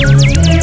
Música